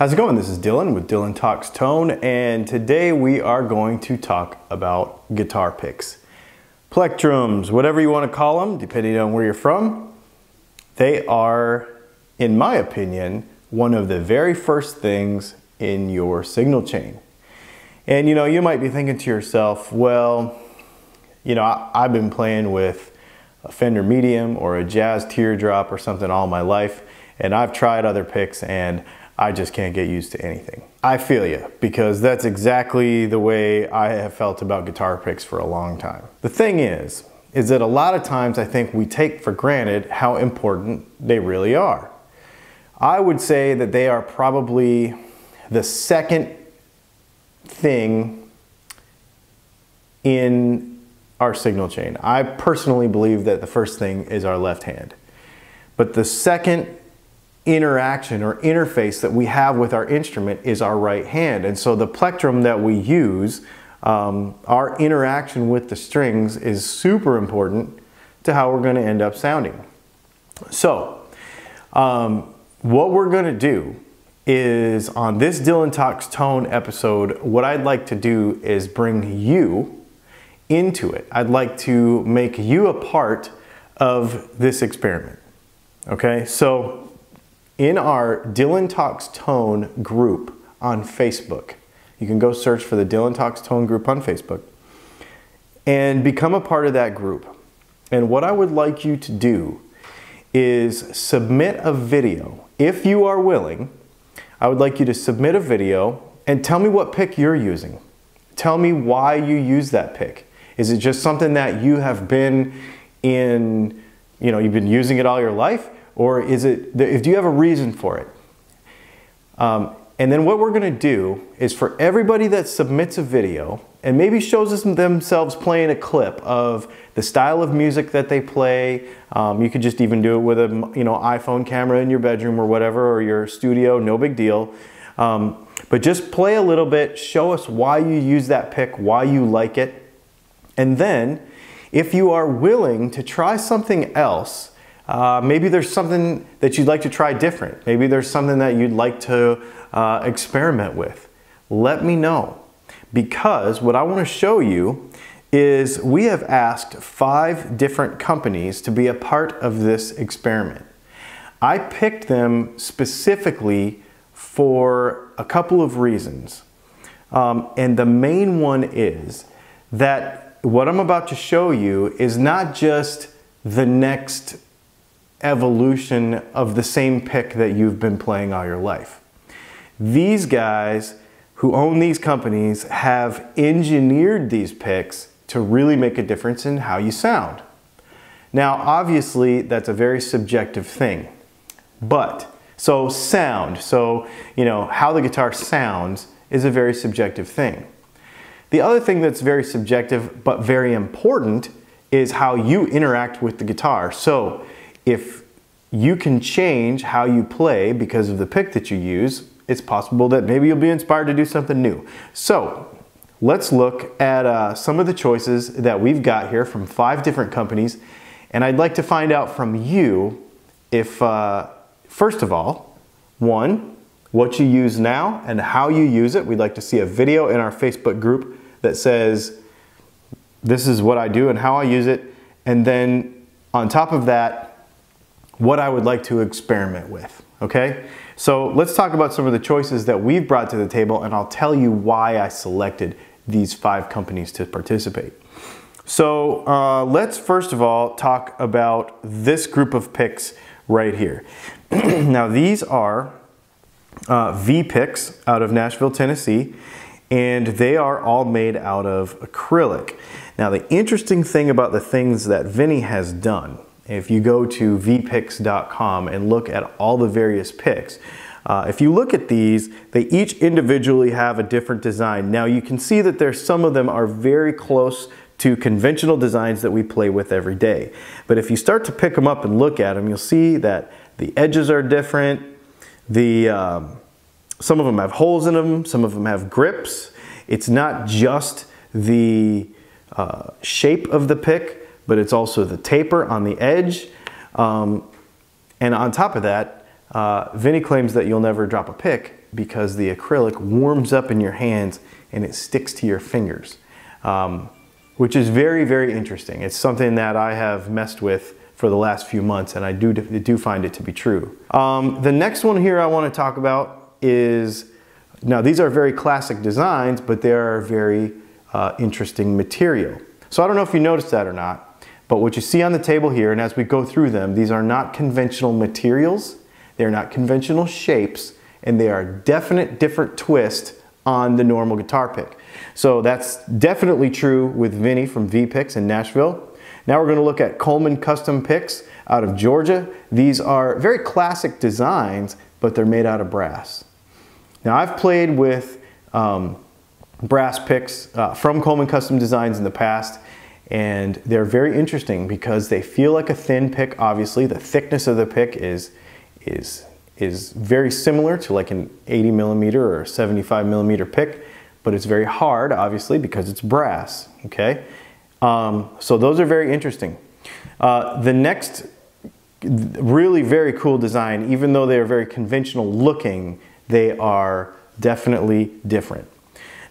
How's it going? This is Dylan with Dylan Talks Tone, and today we are going to talk about guitar picks. Plectrums, whatever you want to call them, depending on where you're from, they are, in my opinion, one of the very first things in your signal chain. And you know, you might be thinking to yourself, well, you know, I, have been playing with a Fender Medium or a Jazz Teardrop or something all my life, and I've tried other picks and I just can't get used to anything. I feel you because that's exactly the way I have felt about guitar picks for a long time. The thing is, is that a lot of times I think we take for granted how important they really are. I would say that they are probably the second thing in our signal chain. I personally believe that the first thing is our left hand. But the second interaction or interface that we have with our instrument is our right hand. And so the plectrum that we use, um, our interaction with the strings is super important to how we're going to end up sounding. So, um, what we're going to do is on this Dylan Talks Tone episode, what I'd like to do is bring you into it. I'd like to make you a part of this experiment. Okay, so in our Dylan Talks Tone group on Facebook. You can go search for the Dylan Talks Tone group on Facebook and become a part of that group. And what I would like you to do is submit a video. If you are willing, I would like you to submit a video and tell me what pick you're using. Tell me why you use that pick. Is it just something that you have been in, you know, you've been using it all your life? Or is it, if do you have a reason for it? Um, and then what we're gonna do is for everybody that submits a video and maybe shows us themselves playing a clip of the style of music that they play. Um, you could just even do it with a you know iPhone camera in your bedroom or whatever, or your studio, no big deal. Um, but just play a little bit, show us why you use that pick, why you like it. And then, if you are willing to try something else, uh, maybe there's something that you'd like to try different. Maybe there's something that you'd like to uh, experiment with. Let me know because what I want to show you is we have asked five different companies to be a part of this experiment. I picked them specifically for a couple of reasons. Um, and the main one is that what I'm about to show you is not just the next evolution of the same pick that you've been playing all your life. These guys who own these companies have engineered these picks to really make a difference in how you sound. Now, obviously, that's a very subjective thing, but so sound, so you know, how the guitar sounds is a very subjective thing. The other thing that's very subjective but very important is how you interact with the guitar. So if you can change how you play because of the pick that you use, it's possible that maybe you'll be inspired to do something new. So let's look at uh, some of the choices that we've got here from five different companies. And I'd like to find out from you if, uh, first of all, one, what you use now and how you use it. We'd like to see a video in our Facebook group that says, this is what I do and how I use it. And then on top of that, what I would like to experiment with, okay? So let's talk about some of the choices that we've brought to the table and I'll tell you why I selected these five companies to participate. So uh, let's first of all talk about this group of picks right here. now these are uh, V picks out of Nashville, Tennessee, and they are all made out of acrylic. Now the interesting thing about the things that Vinny has done if you go to vpicks.com and look at all the various picks, uh, if you look at these, they each individually have a different design. Now you can see that there's some of them are very close to conventional designs that we play with every day. But if you start to pick them up and look at them, you'll see that the edges are different. The, um, some of them have holes in them, some of them have grips. It's not just the uh, shape of the pick, but it's also the taper on the edge. Um, and on top of that, uh, Vinny claims that you'll never drop a pick because the acrylic warms up in your hands and it sticks to your fingers, um, which is very, very interesting. It's something that I have messed with for the last few months and I do, do find it to be true. Um, the next one here I want to talk about is, now these are very classic designs, but they are very uh, interesting material. So I don't know if you noticed that or not, but what you see on the table here, and as we go through them, these are not conventional materials, they're not conventional shapes, and they are definite different twist on the normal guitar pick. So that's definitely true with Vinny from V-Picks in Nashville. Now we're gonna look at Coleman Custom Picks out of Georgia. These are very classic designs, but they're made out of brass. Now I've played with um, brass picks uh, from Coleman Custom Designs in the past, and they're very interesting because they feel like a thin pick, obviously. The thickness of the pick is, is is very similar to like an 80 millimeter or 75 millimeter pick, but it's very hard, obviously, because it's brass, okay? Um, so those are very interesting. Uh, the next really very cool design, even though they are very conventional looking, they are definitely different.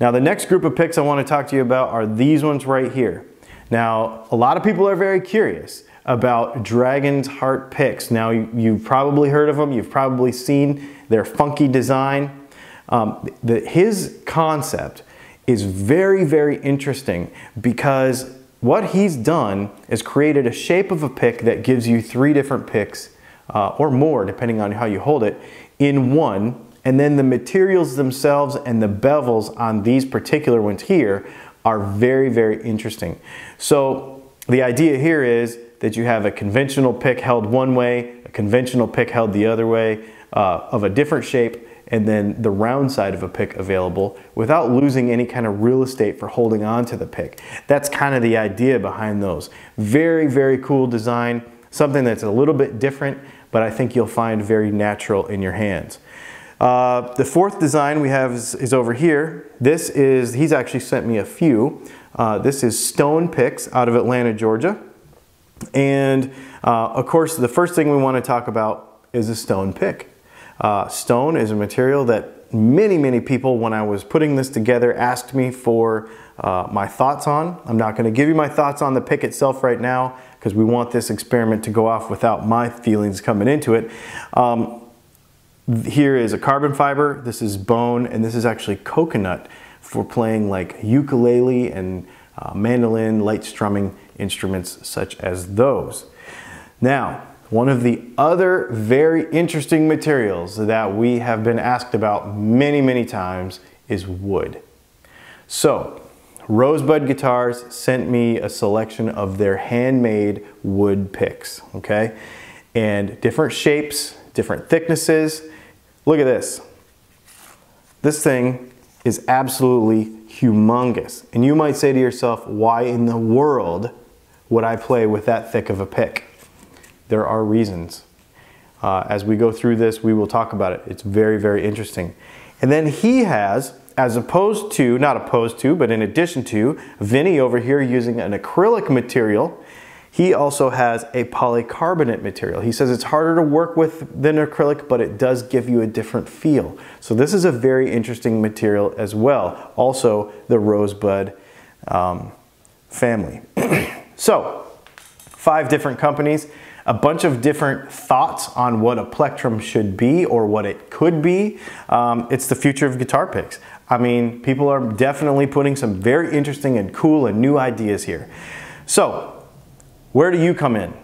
Now the next group of picks I want to talk to you about are these ones right here. Now, a lot of people are very curious about Dragon's Heart picks. Now, you, have probably heard of them, you've probably seen their funky design. Um, the, his concept is very, very interesting because what he's done is created a shape of a pick that gives you three different picks uh, or more, depending on how you hold it, in one. And then the materials themselves and the bevels on these particular ones here are very, very interesting. So the idea here is that you have a conventional pick held one way, a conventional pick held the other way, uh, of a different shape, and then the round side of a pick available without losing any kind of real estate for holding on to the pick. That's kind of the idea behind those. Very, very cool design, something that's a little bit different, but I think you'll find very natural in your hands. Uh, the fourth design we have is, is, over here. This is, he's actually sent me a few. Uh, this is Stone Picks out of Atlanta, Georgia. And uh, of course, the first thing we want to talk about is a stone pick. Uh, stone is a material that many, many people, when I was putting this together, asked me for uh, my thoughts on. I'm not going to give you my thoughts on the pick itself right now because we want this experiment to go off without my feelings coming into it. Um, here is a carbon fiber, this is bone, and this is actually coconut for playing like ukulele and uh, mandolin, light strumming instruments such as those. Now, one of the other very interesting materials that we have been asked about many, many times is wood. So, Rosebud Guitars sent me a selection of their handmade wood picks, okay? And different shapes, different thicknesses. Look at this. This thing is absolutely humongous. And you might say to yourself, why in the world would I play with that thick of a pick? There are reasons. Uh, as we go through this, we will talk about it. It's very, very interesting. And then he has, as opposed to, not opposed to, but in addition to, Vinny over here using an acrylic material, he also has a polycarbonate material. He says it's harder to work with than acrylic, but it does give you a different feel. So this is a very interesting material as well. Also the Rosebud um, family. So, five different companies, a bunch of different thoughts on what a plectrum should be or what it could be. Um, it's the future of guitar picks. I mean, people are definitely putting some very interesting and cool and new ideas here. So, where do you come in?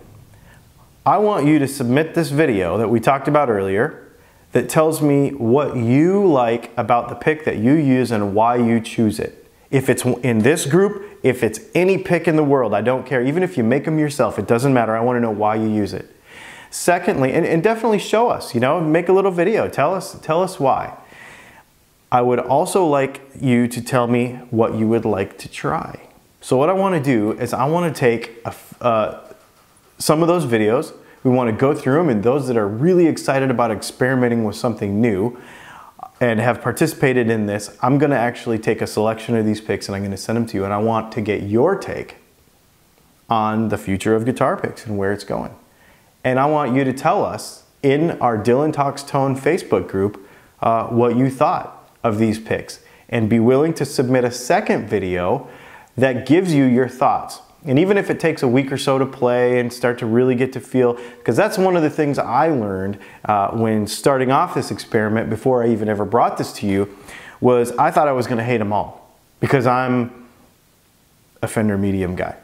I want you to submit this video that we talked about earlier that tells me what you like about the pick that you use and why you choose it. If it's in this group, if it's any pick in the world, I don't care. Even if you make them yourself, it doesn't matter. I want to know why you use it. Secondly, and, and definitely show us, you know, make a little video. Tell us, tell us why. I would also like you to tell me what you would like to try. So what I want to do is I want to take a, uh, some of those videos. We want to go through them and those that are really excited about experimenting with something new and have participated in this, I'm going to actually take a selection of these picks and I'm going to send them to you. And I want to get your take on the future of guitar picks and where it's going. And I want you to tell us in our Dylan Talks Tone Facebook group uh, what you thought of these picks and be willing to submit a second video that gives you your thoughts. And even if it takes a week or so to play and start to really get to feel, because that's one of the things I learned uh, when starting off this experiment before I even ever brought this to you, was I thought I was going to hate them all because I'm a Fender medium guy.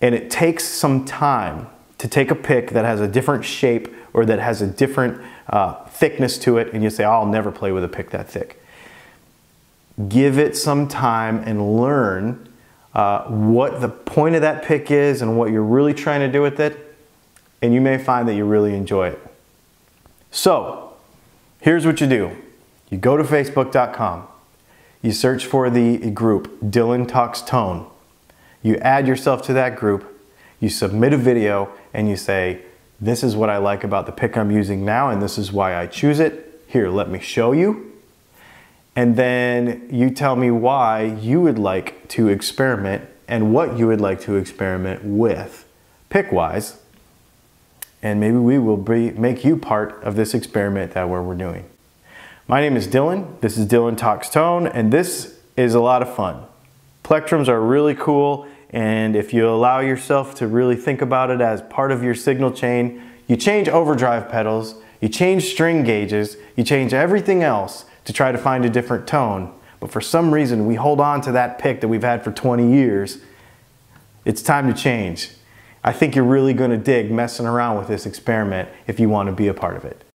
And it takes some time to take a pick that has a different shape or that has a different uh, thickness to it, and you say, oh, I'll never play with a pick that thick. Give it some time and learn uh, what the point of that pick is and what you're really trying to do with it, and you may find that you really enjoy it. So, here's what you do. You go to facebook.com, you search for the group Dylan Talks Tone, you add yourself to that group, you submit a video, and you say, This is what I like about the pick I'm using now, and this is why I choose it. Here, let me show you and then you tell me why you would like to experiment and what you would like to experiment with pick-wise. And maybe we will be, make you part of this experiment that we're, we're doing. My name is Dylan. This is Dylan Talks Tone, and this is a lot of fun. Plectrums are really cool, and if you allow yourself to really think about it as part of your signal chain, you change overdrive pedals, you change string gauges, you change everything else to try to find a different tone. But for some reason, we hold on to that pick that we've had for 20 years. It's time to change. I think you're really going to dig messing around with this experiment if you want to be a part of it.